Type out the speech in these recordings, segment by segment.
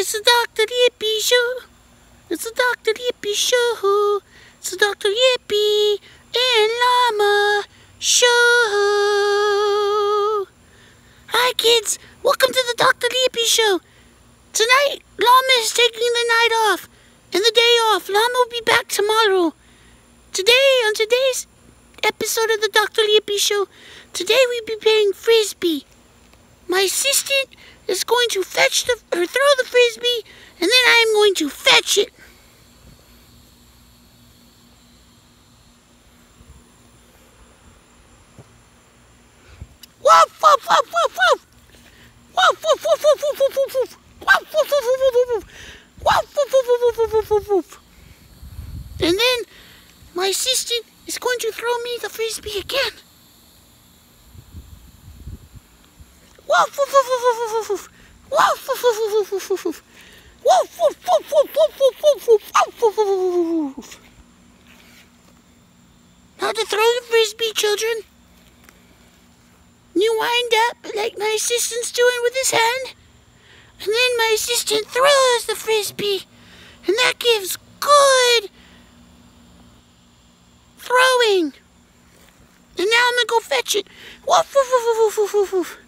It's the Dr. Yippie Show. It's the Dr. Yippie Show. It's the Dr. Yippie and Llama Show. Hi, kids. Welcome to the Dr. Yippie Show. Tonight, Llama is taking the night off and the day off. Llama will be back tomorrow. Today, on today's episode of the Dr. Yippie Show, today we'll be playing Frisbee. Is going to fetch the or throw the frisbee, and then I am going to fetch it. Woof woof woof woof woof. Woof woof woof woof woof woof woof woof. Woof woof woof woof woof woof. Woof woof woof woof woof woof woof woof. And then my assistant is going to throw me the frisbee again. Woof woof woof woof woof woof woof. Woof. How to throw the frisbee, children? You wind up like my assistant's doing with his hand, and then my assistant throws the frisbee, and that gives good throwing. And now I'm gonna go fetch it. Woof woof woof woof woof woof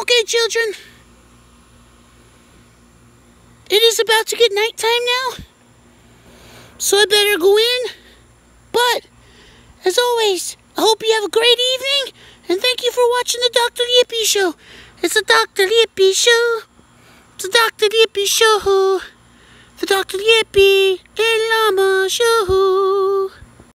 Okay, children. It is about to get nighttime now. So I better go in. But, as always, I hope you have a great evening. And thank you for watching the Dr. Yippie Show. It's the Dr. Yippie Show. It's the Dr. Yippie Show. The Dr. Yippie and Llama Show.